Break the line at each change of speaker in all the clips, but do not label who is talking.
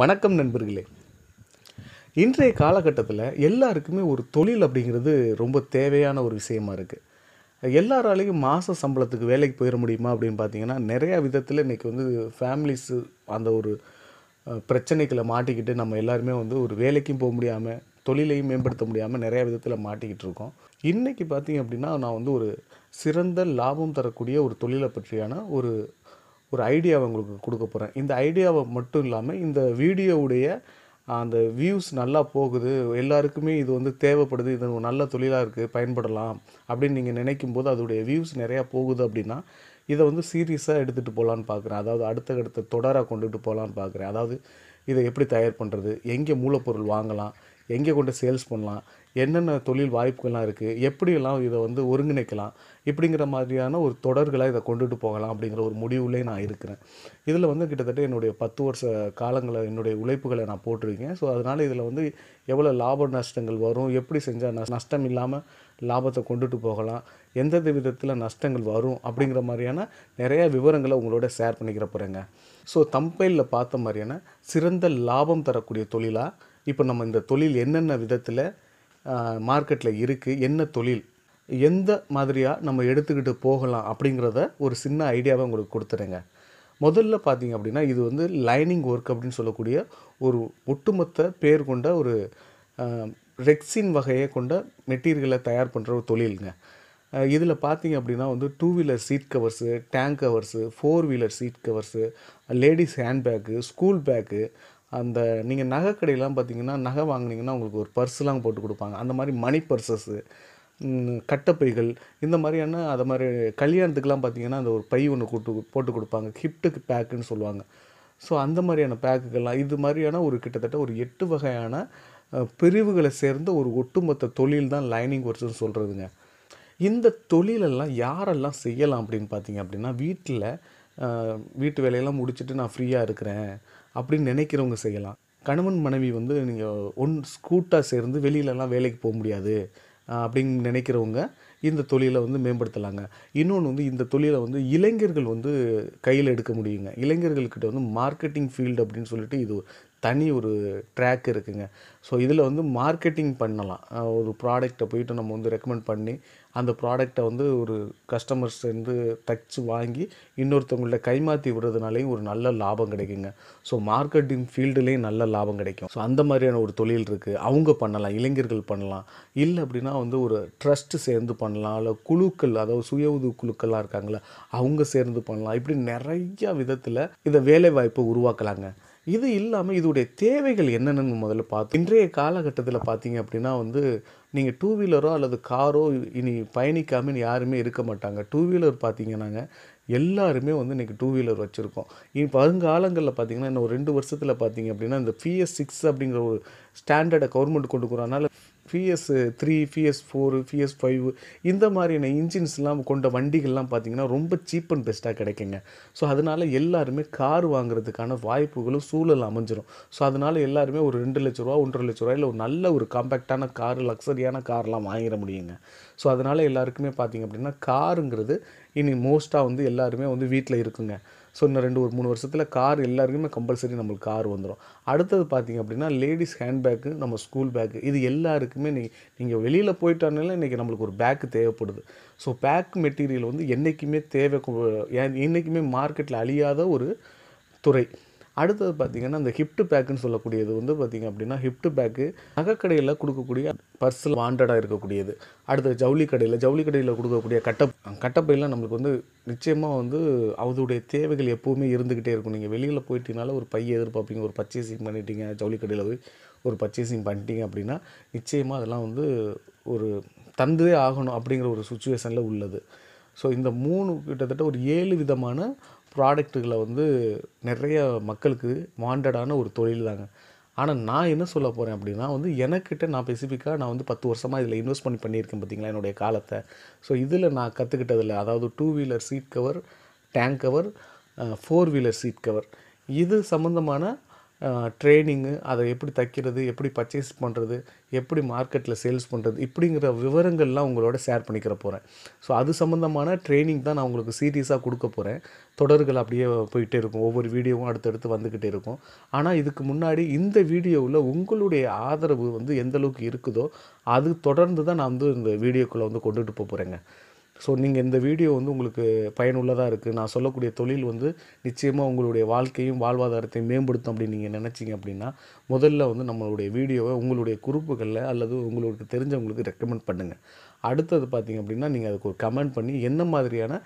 வணக்கம் நண்பர்களே. இன்றைய காலகட்டத்தில் எல்லாருக்குமே ஒரு தொழில் அப்படிங்கிறது ரொம்ப தேவையான ஒரு விஷயமா இருக்குது எல்லாராலையும் மாத சம்பளத்துக்கு வேலைக்கு போயிட முடியுமா அப்படின்னு பார்த்தீங்கன்னா நிறையா விதத்தில் இன்றைக்கி வந்து ஃபேமிலிஸு அந்த ஒரு பிரச்சனைகளை மாட்டிக்கிட்டு நம்ம எல்லாருமே வந்து ஒரு வேலைக்கும் போக முடியாமல் தொழிலையும் மேம்படுத்த முடியாமல் நிறையா விதத்தில் மாட்டிக்கிட்டு இருக்கோம். இன்றைக்கி பார்த்தீங்க அப்படின்னா நான் வந்து ஒரு சிறந்த லாபம் தரக்கூடிய ஒரு தொழிலை பற்றியான ஒரு ஒரு ஐடியாவை உங்களுக்கு கொடுக்க போகிறேன் இந்த ஐடியாவை மட்டும் இல்லாமல் இந்த வீடியோவுடைய அந்த வியூஸ் நல்லா போகுது. எல்லாருக்குமே இது வந்து தேவைப்படுது. இது ஒரு நல்ல தொழிலாக இருக்குது பயன்படலாம். அப்படின்னு நீங்கள் நினைக்கும் போது அதோடைய வியூஸ் நிறையா போகுது அப்படின்னா இதை வந்து சீரியஸாக எடுத்துகிட்டு போகலான்னு பார்க்குறேன் அதாவது அடுத்த அடுத்த தொடராக கொண்டுட்டு போகலான்னு பார்க்குறேன் அதாவது இதை எப்படி தயார் பண்ணுறது எங்கே மூலப்பொருள் வாங்கலாம்? எங்கே கொண்டு சேல்ஸ் பண்ணலாம்? என்னென்ன தொழில் வாய்ப்புகள்லாம் இருக்குது எப்படியெல்லாம் இதை வந்து ஒருங்கிணைக்கலாம்? இப்படிங்கிற மாதிரியான ஒரு தொடர்களாக இதை கொண்டுட்டு போகலாம் அப்படிங்கிற ஒரு முடிவுலேயே நான் இருக்கிறேன். இதில் வந்து கிட்டத்தட்ட என்னுடைய பத்து வருஷ காலங்களை என்னுடைய உழைப்புகளை நான் போட்டிருக்கேன். ஸோ அதனால் இதில் வந்து எவ்வளோ லாப நஷ்டங்கள் வரும்? எப்படி செஞ்சால் நஷ் நஷ்டம் இல்லாமல் லாபத்தை கொண்டுட்டு போகலாம்? எந்தெந்த விதத்தில் நஷ்டங்கள் வரும்? அப்படிங்கிற மாதிரியான நிறையா விவரங்களை உங்களோட ஷேர் பண்ணிக்கிற போகிறேங்க ஸோ தம்பையில் பார்த்த மாதிரியான சிறந்த லாபம் தரக்கூடிய தொழிலாக இப்போ நம்ம இந்த தொழில் என்னென்ன விதத்தில் மார்க்கெட்டில் இருக்குது என்ன தொழில்? எந்த மாதிரியாக நம்ம எடுத்துக்கிட்டு போகலாம் அப்படிங்கிறத ஒரு சின்ன ஐடியாவை உங்களுக்கு கொடுத்துறேங்க. முதல்ல பார்த்தீங்க அப்படின்னா இது வந்து லைனிங் ஒர்க் அப்படின்னு சொல்லக்கூடிய ஒரு ஒட்டுமொத்த பேர் கொண்ட ஒரு ரெக்ஸின் வகையை கொண்ட மெட்டீரியலை தயார் பண்ணுற ஒரு தொழிலுங்க. இதில் பார்த்தீங்க அப்படின்னா வந்து two wheeler seat covers tank covers four wheeler seat covers ladies handbag school bag அந்த நீங்கள் நகை கடையெல்லாம் பார்த்தீங்கன்னா நகை வாங்கினீங்கன்னா உங்களுக்கு ஒரு பர்ஸ்லாம் போட்டு கொடுப்பாங்க. அந்த மாதிரி மணி பர்சஸ்ஸு கட்டப்பைகள் இந்த மாதிரியான அதை மாதிரி கல்யாணத்துக்கெலாம் பார்த்தீங்கன்னா அந்த ஒரு பை ஒன்று கூட்டு போட்டு கொடுப்பாங்க. கிஃப்ட்டுக்கு பேக்குன்னு சொல்லுவாங்க. ஸோ அந்த மாதிரியான பேக்குகள்லாம் இது மாதிரியான ஒரு கிட்டத்தட்ட ஒரு எட்டு வகையான பிரிவுகளை சேர்ந்த ஒரு ஒட்டுமொத்த தொழில் தான் லைனிங் ஒர்க்ஸ்னு சொல்கிறதுங்க இந்த தொழிலெல்லாம் யாரெல்லாம் செய்யலாம் அப்படின்னு பார்த்தீங்க அப்படின்னா வீட்டில் வீட்டு வேலையெல்லாம் முடிச்சுட்டு நான் ஃப்ரீயாக இருக்கிறேன். அப்படின்னு நினைக்கிறவங்க செய்யலாம். கணவன் மனைவி வந்து நீங்கள் ஒன் ஸ்கூட்டாக சேர்ந்து வெளியிலலாம் வேலைக்கு போக முடியாது அப்படின்னு நினைக்கிறவங்க இந்த தொழிலை வந்து மேம்படுத்தலாங்க. இன்னொன்று வந்து இந்த தொழிலை வந்து இளைஞர்கள் வந்து கையில் எடுக்க முடியுங்க. இளைஞர்கள்கிட்ட வந்து மார்க்கெட்டிங் ஃபீல்டு அப்படின்னு சொல்லிட்டு இது தனி ஒரு ட்ராக் இருக்குங்க. ஸோ இதில் வந்து மார்க்கெட்டிங் பண்ணலாம். ஒரு ப்ராடக்ட்டை போயிட்டு நம்ம வந்து ரெக்கமெண்ட் பண்ணி அந்த ப்ராடக்டை வந்து ஒரு கஸ்டமர்ஸ் தைச்சு வாங்கி இன்னொருத்தவங்கள்ட்ட கைமாற்றி விடுறதுனாலையும் ஒரு நல்ல லாபம் கிடைக்குங்க. ஸோ மார்க்கெட்டிங் ஃபீல்டுலேயும் நல்ல லாபம் கிடைக்கும். ஸோ அந்த மாதிரியான ஒரு தொழில் இருக்குது அவங்க பண்ணலாம் இளைஞர்கள் பண்ணலாம். இல்லை அப்படின்னா வந்து ஒரு ட்ரஸ்ட்டு சேர்ந்து பண்ணலாம். இல்லை குழுக்கள் அதாவது சுய உதவி குழுக்கள்லாம் இருக்காங்களே அவங்க சேர்ந்து பண்ணலாம். இப்படி நிறைய விதத்தில் இதை வேலைவாய்ப்பை உருவாக்கலாங்க. இது இல்லாமல் இதோடைய தேவைகள் என்னென்னு முதல்ல பார்த்து இன்றைய காலகட்டத்தில் பார்த்தீங்க அப்படின்னா வந்து நீங்கள் டூ வீலரோ அல்லது காரோ இனி பயணிக்காமல் யாருமே இருக்க மாட்டாங்க. டூ வீலர் பார்த்தீங்கன்னாங்க எல்லாருமே வந்து இன்றைக்கி டூ வீலர் வச்சுருக்கோம். இனி வருங்காலங்களில் பார்த்தீங்கன்னா இன்னும் ஒரு ரெண்டு வருஷத்தில் பார்த்தீங்க அப்படின்னா இந்த பிஎஸ் சிக்ஸ் அப்படிங்கிற ஒரு ஸ்டாண்டர்டை கவர்மெண்ட் கொண்டு போகிறனால BS three BS four BS five இந்த மாதிரியான இன்ஜின்ஸ்லாம் கொண்ட வண்டிகள்லாம் பார்த்தீங்கன்னா ரொம்ப சீப் அண்ட் பெஸ்ட்டாக கிடைக்குங்க. ஸோ அதனால் எல்லாருமே கார் வாங்குறதுக்கான வாய்ப்புகளும் சூழல் அமைஞ்சிடும் ஸோ அதனால் எல்லாருமே ஒரு ரெண்டு லட்ச ரூபா ஒன்றரை லட்ச ரூபாயில் ஒரு நல்ல ஒரு காம்பேக்டான கார் லக்ஸரியான கார்லாம் வாங்கிட முடியுங்க ஸோ அதனால் எல்லாருக்குமே பார்த்தீங்க அப்படின்னா காருங்கிறது இனி மோஸ்ட்டாக வந்து எல்லாருமே வந்து வீட்டில் இருக்குங்க. ஸோ இன்னும் ரெண்டு ஒரு மூணு வருஷத்தில் கார் எல்லாருக்குமே கம்பல்சரி நம்மளுக்கு கார் வந்துடும் அடுத்தது பார்த்தீங்க அப்படின்னா லேடிஸ் ஹேண்ட்பேக்கு நம்ம ஸ்கூல் பேக்கு இது எல்லாருக்குமே நீ நீங்கள் வெளியில் போயிட்டானாலும் இன்றைக்கி நம்மளுக்கு ஒரு பேக்கு தேவைப்படுது. ஸோ பேக் மெட்டீரியல் வந்து என்றைக்குமே தேவை என்றைக்குமே மார்க்கெட்டில் அழியாத ஒரு துறை. அடுத்தது பார்த்தீங்கன்னா இந்த ஹிப்ட் பேக்குன்னு சொல்லக்கூடியது வந்து பார்த்தீங்க அப்படின்னா ஹிப்ட் பேக்கு நகைக்கடையில் கொடுக்கக்கூடிய பர்ஸில் வாண்டடாக இருக்கக்கூடியது. அடுத்தது ஜவுளி கடையில் ஜவுளி கடையில் கொடுக்கக்கூடிய கட்ட கட்டப்பையெல்லாம் நம்மளுக்கு வந்து நிச்சயமாக வந்து அதோடைய தேவைகள் எப்போவுமே இருந்துக்கிட்டே இருக்கும். நீங்கள் வெளியில் போயிட்டீங்கனால ஒரு பையை எதிர்பார்ப்பீங்க ஒரு பர்ச்சேசிங் பண்ணிட்டீங்க ஜவுளி கடையில் போய் ஒரு பர்ச்சேசிங் பண்ணிட்டீங்க அப்படின்னா நிச்சயமாக அதெல்லாம் வந்து ஒரு தந்தே ஆகணும் அப்படிங்கிற ஒரு சுச்சுவேஷனில் உள்ளது. ஸோ இந்த மூணு கிட்டத்தட்ட ஒரு ஏழு விதமான ப்ராடக்ட்டுகளை வந்து நிறைய மக்களுக்கு வாண்டடான ஒரு தொழில் தாங்க. ஆனால் நான் என்ன சொல்ல போகிறேன் அப்படின்னா வந்து எனக்கிட்ட நான் ஸ்பெசிஃபிக்காக நான் வந்து பத்து வருஷமாக இதில் இன்வெஸ்ட் பண்ணி பண்ணியிருக்கேன் பார்த்தீங்களா என்னுடைய காலத்தை. ஸோ இதில் நான் கற்றுக்கிட்டதில் அதாவது two wheeler seat cover tank cover four wheeler seat cover இது சம்மந்தமான ட்ரைனிங்கு அதை எப்படி தைக்கிறது எப்படி பர்ச்சேஸ் பண்ணுறது எப்படி மார்க்கெட்டில் சேல்ஸ் பண்ணுறது இப்படிங்கிற விவரங்கள்லாம் உங்களோட ஷேர் பண்ணிக்கிற போகிறேன் ஸோ அது சம்மந்தமான ட்ரைனிங் தான் நான் உங்களுக்கு சீரியஸாக கொடுக்க போகிறேன் தொடர்கள் அப்படியே போயிட்டே இருக்கும். ஒவ்வொரு வீடியோவும் அடுத்தடுத்து வந்துக்கிட்டே இருக்கும். ஆனால் இதுக்கு முன்னாடி இந்த வீடியோவில் உங்களுடைய ஆதரவு வந்து எந்தளவுக்கு இருக்குதோ அது தொடர்ந்து தான் நான் வந்து இந்த வீடியோக்குள்ளே வந்து கொண்டுட்டு போக போகிறேங்க ஸோ நீங்கள் இந்த வீடியோ வந்து உங்களுக்கு பயனுள்ளதாக இருக்குது நான் சொல்லக்கூடிய தொழில் வந்து நிச்சயமாக உங்களுடைய வாழ்க்கையும் வாழ்வாதாரத்தையும் மேம்படுத்தும் அப்படின்னு நீங்கள் நினச்சிங்க அப்படின்னா முதல்ல வந்து நம்மளுடைய வீடியோவை உங்களுடைய குரூப்புகளில் அல்லது உங்களுக்கு தெரிஞ்சவங்களுக்கு ரெக்கமெண்ட் பண்ணுங்கள் அடுத்தது பார்த்தீங்க அப்படின்னா நீங்கள் அதுக்கு ஒரு கமெண்ட் பண்ணி என்ன மாதிரியான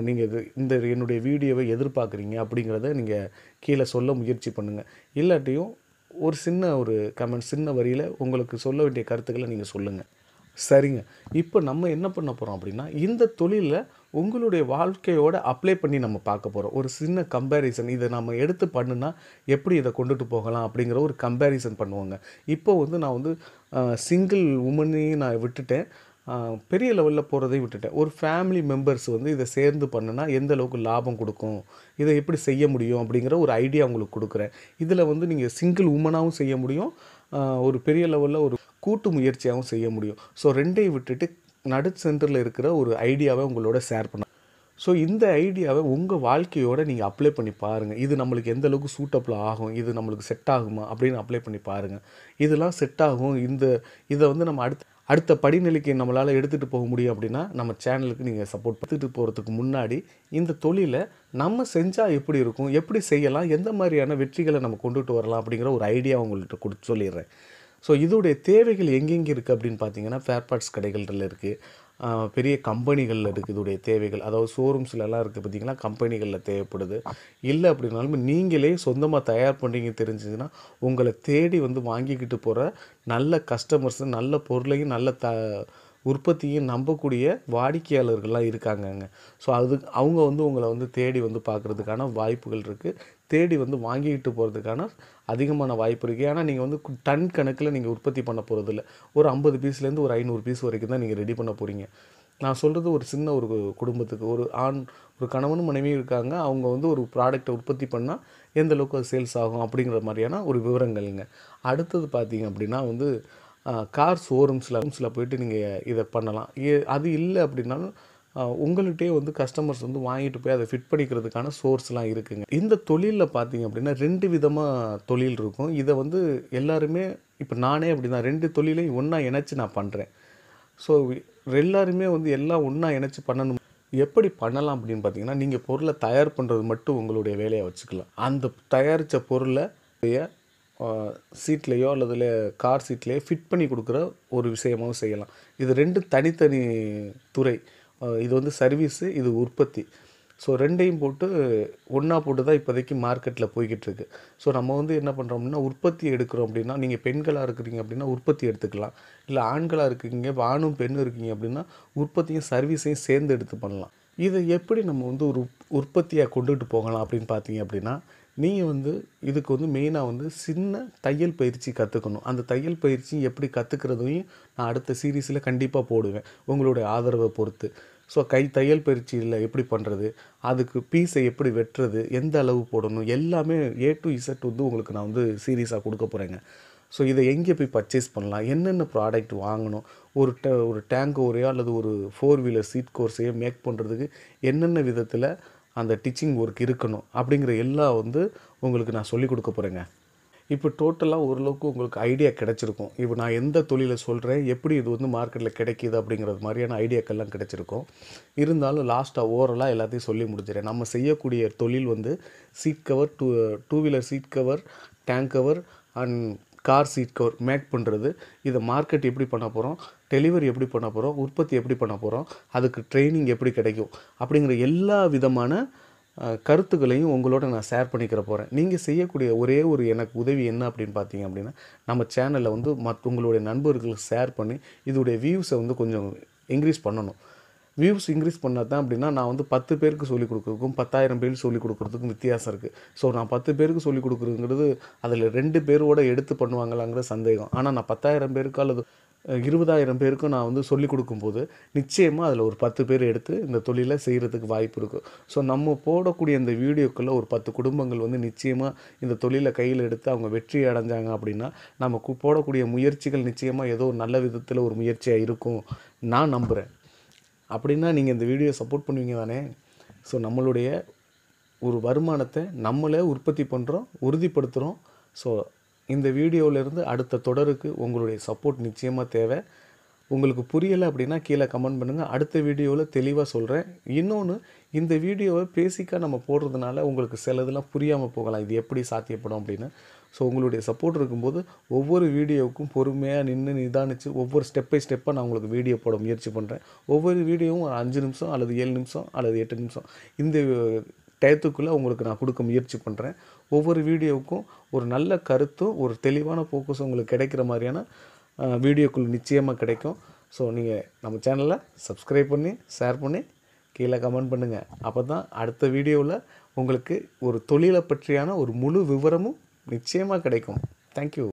நீங்கள் இது இந்த என்னுடைய வீடியோவை எதிர்பார்க்குறீங்க அப்படிங்கிறத நீங்கள் கீழே சொல்ல முயற்சி பண்ணுங்கள் இல்லாட்டியும் ஒரு சின்ன ஒரு கமெண்ட் சின்ன வரியில் உங்களுக்கு சொல்ல வேண்டிய கருத்துக்களை நீங்கள் சொல்லுங்கள் சரிங்க. இப்போ நம்ம என்ன பண்ண போகிறோம் அப்படின்னா இந்த தொழிலில் உங்களுடைய வாழ்க்கையோட அப்ளை பண்ணி நம்ம பார்க்க போகிறோம் ஒரு சின்ன கம்பேரிசன் இதை நம்ம எடுத்து பண்ணுனா எப்படி இதை கொண்டுட்டு போகலாம் அப்படிங்கிற ஒரு கம்பேரிசன் பண்ணுவாங்க. இப்போ வந்து நான் வந்து சிங்கிள் உமனையும் நான் விட்டுட்டேன். பெரிய லெவலில் போகிறதையும் விட்டுட்டேன். ஒரு ஃபேமிலி மெம்பர்ஸ் வந்து இதை சேர்ந்து பண்ணுனா எந்த அளவுக்கு லாபம் கொடுக்கும்? இதை எப்படி செய்ய முடியும் அப்படிங்கிற ஒரு ஐடியா உங்களுக்கு கொடுக்குறேன். இதில் வந்து நீங்கள் சிங்கிள் உமனாகவும் செய்ய முடியும். ஒரு பெரிய லெவலில் ஒரு கூட்டு முயற்சியாகவும் செய்ய முடியும். ஸோ ரெண்டையும் விட்டுட்டு நடு சென்டரில் இருக்கிற ஒரு ஐடியாவை உங்களோட ஷேர் பண்ண. ஸோ இந்த ஐடியாவை உங்கள் வாழ்க்கையோடு நீங்கள் அப்ளை பண்ணி பாருங்கள் இது நம்மளுக்கு எந்த அளவுக்கு சூட்டபிள் ஆகும்? இது நம்மளுக்கு செட் ஆகுமா? அப்படின்னு அப்ளை பண்ணி பாருங்கள் இதெல்லாம் செட் ஆகும். இந்த இதை வந்து நம்ம அடுத்த அடுத்த படிநிலைக்கு நம்மளால் எடுத்துகிட்டு போக முடியும் அப்படின்னா நம்ம சேனலுக்கு நீங்கள் சப்போர்ட் பார்த்துட்டு போகிறதுக்கு முன்னாடி இந்த தொழிலை நம்ம செஞ்சால் எப்படி இருக்கும்? எப்படி செய்யலாம்? எந்த மாதிரியான வெற்றிகளை நம்ம கொண்டுட்டு வரலாம்? அப்படிங்கிற ஒரு ஐடியா உங்கள்கிட்ட கொடுத்து சொல்லிடுறேன். ஸோ இதோடைய தேவைகள் எங்கெங்கே இருக்குது அப்படின்னு பார்த்தீங்கன்னா ஃபேர் பார்ட்ஸ் கடைகளில் இருக்குது பெரிய கம்பெனிகளில் இருக்குது இதோடைய தேவைகள். அதாவது ஷோரூம்ஸ்லலாம் இருக்குது பார்த்திங்கன்னா கம்பெனிகளில் தேவைப்படுது. இல்லை அப்படின்னாலும் நீங்களே சொந்தமாக தயார் பண்ணுறீங்க தெரிஞ்சதுன்னா உங்களை தேடி வந்து வாங்கிக்கிட்டு போகிற நல்ல கஸ்டமர்ஸ் நல்ல பொருளையும் நல்ல த உற்பத்தியும் நம்பக்கூடிய வாடிக்கையாளர்கள்லாம் இருக்காங்கங்க. ஸோ அது அவங்க வந்து உங்களை வந்து தேடி வந்து பார்க்குறதுக்கான வாய்ப்புகள் இருக்குது தேடி வந்து வாங்கிக்கிட்டு போகிறதுக்கான அதிகமான வாய்ப்பு இருக்குது ஏன்னா நீங்கள் வந்து டன் கணக்கில் நீங்கள் உற்பத்தி பண்ண போகிறதில்ல ஒரு ஐம்பது பீஸ்லேருந்து ஒரு ஐநூறு பீஸ் வரைக்கும் தான் நீங்கள் ரெடி பண்ண போகிறீங்க நான் சொல்கிறது ஒரு சின்ன ஒரு குடும்பத்துக்கு ஒரு ஆண் ஒரு கணவனும் மனைவியும் இருக்காங்க. அவங்க வந்து ஒரு ப்ராடக்ட்டை உற்பத்தி பண்ணால் எந்த அளவுக்கு அது சேல்ஸ் ஆகும் அப்படிங்கிற மாதிரியான ஒரு விவரங்கள்ங்க. அடுத்தது பார்த்தீங்க அப்படின்னா வந்து கார் ஷோரூம்ஸில் ரூம்ஸில் போயிட்டு நீங்கள் இதை பண்ணலாம். ஏ- அது இல்லை அப்படின்னாலும் உங்கள்கிட்டயே வந்து கஸ்டமர்ஸ் வந்து வாங்கிட்டு போய் அதை ஃபிட் பண்ணிக்கிறதுக்கான சோர்ஸ்லாம் இருக்குங்க. இந்த தொழிலில் பார்த்தீங்க அப்படின்னா ரெண்டு விதமாக தொழில் இருக்கும். இதை வந்து எல்லாருமே இப்போ நானே அப்படி தான் ரெண்டு தொழிலையும் ஒன்றா இணைச்சி நான் பண்ணுறேன் ஸோ எல்லாருமே வந்து எல்லாம் ஒன்றா இணைச்சி பண்ணணும். எப்படி பண்ணலாம் அப்படின்னு பார்த்தீங்கன்னா நீங்கள் பொருளை தயார் பண்ணுறது மட்டும் உங்களுடைய வேலையை வச்சுக்கலாம். அந்த தயாரித்த பொருளை சீட்லேயோ அல்லது கார் சீட்லேயோ ஃபிட் பண்ணி கொடுக்குற ஒரு விஷயமாகவும் செய்யலாம். இது ரெண்டு தனித்தனி துறை. இது வந்து சர்வீஸு இது உற்பத்தி. ஸோ ரெண்டையும் போட்டு ஒன்றா போட்டு தான் இப்போதைக்கு மார்க்கெட்டில் போய்கிட்டு இருக்கு ஸோ நம்ம வந்து என்ன பண்ணுறோம் அப்படின்னா உற்பத்தி எடுக்கிறோம் அப்படின்னா நீங்கள் பெண்களாக இருக்கிறீங்க அப்படின்னா உற்பத்தி எடுத்துக்கலாம். இல்லை ஆண்களாக இருக்கீங்க ஆணும் பெண்ணும் இருக்கீங்க அப்படின்னா உற்பத்தியும் சர்வீஸையும் சேர்ந்து எடுத்து பண்ணலாம். இதை எப்படி நம்ம வந்து ஒரு உற்பத்தியாக கொண்டுகிட்டு போகலாம் அப்படின்னு பார்த்தீங்க அப்படின்னா நீங்கள் வந்து இதுக்கு வந்து மெயினாக வந்து சின்ன தையல் பயிற்சி கற்றுக்கணும் அந்த தையல் பயிற்சி எப்படி கற்றுக்கிறதையும் நான் அடுத்த சீரீஸில் கண்டிப்பாக போடுவேன். உங்களுடைய ஆதரவை பொறுத்து. ஸோ கை தையல் பயிற்சியில் எப்படி பண்ணுறது அதுக்கு பீஸை எப்படி வெட்டுறது? எந்த அளவு போடணும்? எல்லாமே ஏ டு இசட் வந்து உங்களுக்கு நான் வந்து சீரியஸாக கொடுக்க போகிறேங்க ஸோ இதை எங்கே போய் பர்ச்சேஸ் பண்ணலாம்? என்னென்ன ப்ராடக்ட் வாங்கணும்? ஒரு ட ஒரு டேங்க் ஓரையோ அல்லது ஒரு ஃபோர் வீலர் சீட் கோர்ஸையோ மேக் பண்ணுறதுக்கு என்னென்ன விதத்தில் அந்த டிச்சிங் ஒர்க் இருக்கணும் அப்படிங்கிற எல்லாம் வந்து உங்களுக்கு நான் சொல்லிக் கொடுக்க போகிறேங்க இப்போ டோட்டலாக ஓரளவுக்கு உங்களுக்கு ஐடியா கிடச்சிருக்கும். இப்போ நான் எந்த தொழிலை சொல்கிறேன் எப்படி இது வந்து மார்க்கெட்டில் கிடைக்கிது அப்படிங்கிறது மாதிரியான ஐடியாக்கள்லாம் கிடச்சிருக்கும். இருந்தாலும் லாஸ்ட்டாக ஓவரலாக எல்லாத்தையும் சொல்லி முடிச்சிடறேன். நம்ம செய்யக்கூடிய தொழில் வந்து seat cover two two wheeler seat cover tank cover and car seat cover make பண்ணுறது இதை மார்க்கெட் எப்படி பண்ண போகிறோம் டெலிவரி எப்படி பண்ண போகிறோம் உற்பத்தி எப்படி பண்ண போகிறோம் அதுக்கு ட்ரைனிங் எப்படி கிடைக்கும்? அப்படிங்கிற எல்லா விதமான கருத்துக்களையும் உங்களோட நான் ஷேர் பண்ணிக்கிற போகிறேன் நீங்கள் செய்யக்கூடிய ஒரே ஒரு எனக்கு உதவி என்ன அப்படின்னு பார்த்தீங்க அப்படின்னா நம்ம சேனலில் வந்து மற்ற உங்களுடைய நண்பர்களுக்கு ஷேர் பண்ணி இதோடைய வியூஸை வந்து கொஞ்சம் இன்க்ரீஸ் பண்ணணும். வியூஸ் இன்க்ரீஸ் பண்ணால் தான் அப்படின்னா நான் வந்து பத்து பேருக்கு சொல்லிக் கொடுக்குறதுக்கும் பத்தாயிரம் பேருக்கு சொல்லிக் கொடுக்குறதுக்கும் வித்தியாசம் இருக்குது ஸோ நான் பத்து பேருக்கு சொல்லிக் கொடுக்குறதுங்கிறது அதில் ரெண்டு பேரோட எடுத்து பண்ணுவாங்களாங்கிற சந்தேகம். ஆனால் நான் பத்தாயிரம் பேருக்கு அல்லது இருபதாயிரம் பேருக்கும் நான் வந்து சொல்லிக் கொடுக்கும்போது நிச்சயமாக அதில் ஒரு பத்து பேர் எடுத்து இந்த தொழிலை செய்கிறதுக்கு வாய்ப்பு இருக்கும் ஸோ நம்ம போடக்கூடிய இந்த வீடியோக்களில் ஒரு பத்து குடும்பங்கள் வந்து நிச்சயமாக இந்த தொழிலை கையில் எடுத்து அவங்க வெற்றி அடைஞ்சாங்க அப்படின்னா நம்ம போடக்கூடிய முயற்சிகள் நிச்சயமாக ஏதோ ஒரு நல்ல விதத்தில் ஒரு முயற்சியாக இருக்கும். நான் நம்புகிறேன் அப்படின்னா நீங்கள் இந்த வீடியோ சப்போர்ட் பண்ணுவீங்க தானே? ஸோ நம்மளுடைய ஒரு வருமானத்தை நம்மளே உற்பத்தி பண்ணுறோம் உறுதிப்படுத்துகிறோம் ஸோ இந்த வீடியோவிலேருந்து அடுத்த தொடருக்கு உங்களுடைய சப்போர்ட் நிச்சயமாக தேவை. உங்களுக்கு புரியலை அப்படின்னா கீழே கமெண்ட் பண்ணுங்கள் அடுத்த வீடியோவில் தெளிவாக சொல்கிறேன் இன்னொன்று இந்த வீடியோவை பேசிக்காக நம்ம போடுறதுனால உங்களுக்கு சிலதெல்லாம் புரியாமல் போகலாம். இது எப்படி சாத்தியப்படும் அப்படின்னு. ஸோ உங்களுடைய சப்போர்ட் இருக்கும்போது ஒவ்வொரு வீடியோவுக்கும் பொறுமையாக நின்று நிதானித்து ஒவ்வொரு ஸ்டெப் பை ஸ்டெப்பாக நான் உங்களுக்கு வீடியோ போட முயற்சி பண்ணுறேன் ஒவ்வொரு வீடியோவும் ஒரு அஞ்சு நிமிஷம் அல்லது ஏழு நிமிஷம் அல்லது எட்டு நிமிஷம். இந்த டயத்துக்குள்ளே உங்களுக்கு நான் கொடுக்க முயற்சி பண்ணுறேன் ஒவ்வொரு வீடியோவுக்கும் ஒரு நல்ல கருத்தும் ஒரு தெளிவான ஃபோக்கஸும் உங்களுக்கு கிடைக்கிற மாதிரியான வீடியோக்குள் நிச்சயமாக கிடைக்கும். ஸோ நீங்கள் நம்ம சேனலை சப்ஸ்கிரைப் பண்ணி ஷேர் பண்ணி கீழே கமெண்ட் பண்ணுங்கள் அப்போ தான் அடுத்த வீடியோவில் உங்களுக்கு ஒரு தொழிலை பற்றியான ஒரு முழு விவரமும் நிச்சயமாக கிடைக்கும். தேங்க்யூ